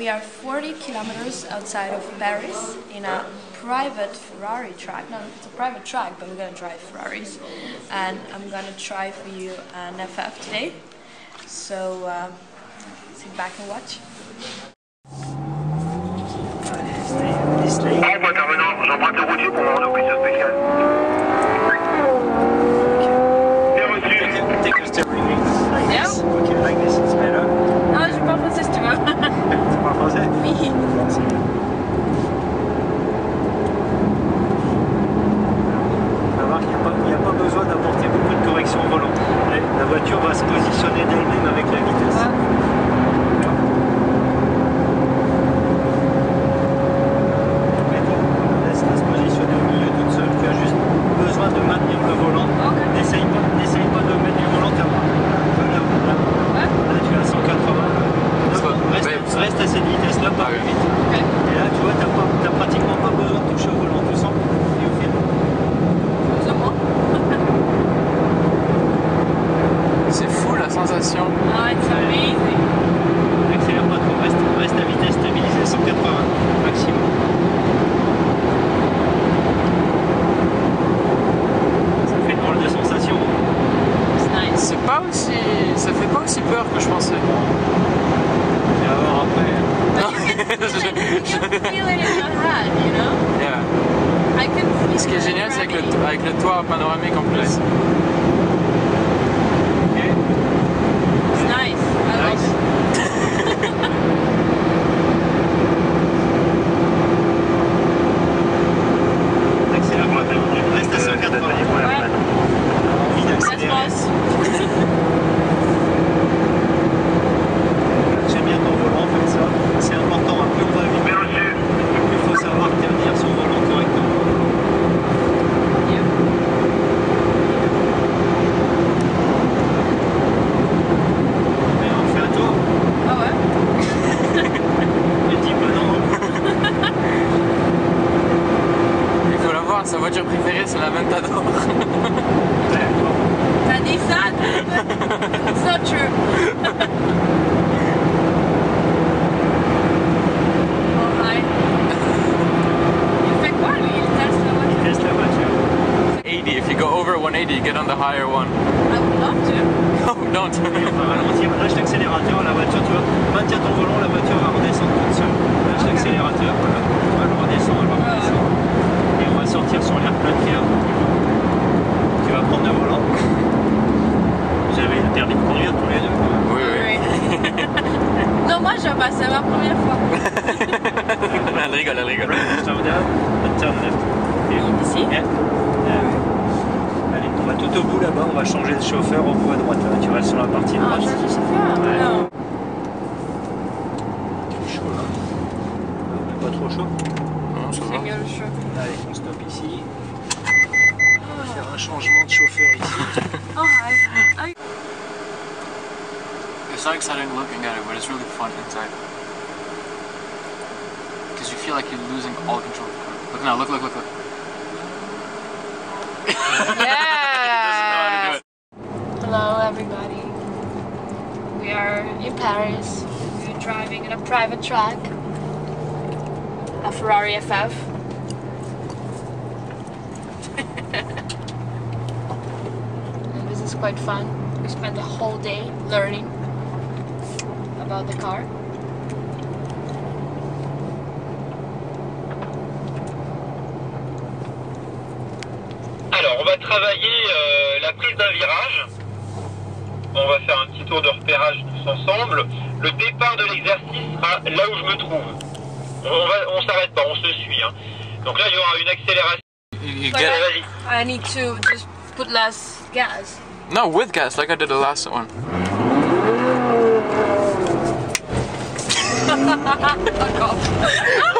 We are 40 kilometers outside of Paris in a private Ferrari track. No, it's a private track, but we're gonna drive Ferraris. And I'm gonna try for you an FF today. So uh, sit back and watch. Pas oui. vite. Et là, tu vois, tu n'as pratiquement pas besoin de toucher au volant. Tu sens Et au fil. C'est fou la sensation. Ah, it's amazing. Accélère pas trop. Reste, reste à vitesse stabilisée, 180 maximum. Ça fait drôle de sensation. It's nice. C'est pas aussi. Ça fait pas aussi peur que je pensais. Ce qui est génial, c'est avec avec le toit panoramique en plus. Ok. It's nice. I love Nice. it. Accélère pas trop. Reste à 180. Ouais. Envie Let's d'accélérer. pause. J'aime bien ton volant, faites ça. C'est important. hein. Plus on va vite, Bien reçu. plus il faut savoir tenir son volant correctement. Yeah. Mais on fait un tour. Ah ouais? Il dit pas non. Sa voiture préférée, c'est la Ventador. T'as dit ça? It's not true. Il fait quoi lui? Il teste la voiture? Laisse la voiture. 80. If you go over 180, you get on the higher one. I would love to. No, don't. On va ralentir. Lâche l'accélérateur. La voiture, tu vois, maintiens ton volant, la voiture va redescendre toute seule. Lâche l'accélérateur. Voilà. Elle redescend, elle va redescendre. Et on va sortir sur l'air plat qui est un peu plus haut. Tu vas prendre le volant. Vous avez le permis de conduire tous les deux. Oui, oui. non, moi je passe, c'est ma première fois. Ici? Allez, on va tout au bout là-bas, on va changer de chauffeur au bout à droite. Là. Tu restes sur la partie Ah, droite. Ouais. Non. chaud là. Euh, Pas trop chaud. Non, ça va. Chaud. Allez, on stoppe ici. On va faire un changement de chauffeur ici. Oh, hi. Hi. It's not exciting looking at it, but it's really fun inside. Because you feel like you're losing all control of the car. Look now, look, look, look, look. Yeah. Hello, everybody. We are in Paris. We're driving in a private track, a Ferrari FF. and this is quite fun. We spent the whole day learning about the car. Va travailler euh, la prise d'un virage. On va faire un petit tour de repérage tous ensemble. Le départ de l'exercice sera là où je me trouve. On va, on s'arrête pas, on se suit. hein. Donc là, il y aura une accélération. You, get. I need to just put less gas. no with gas, like I did the last one. Fuck off.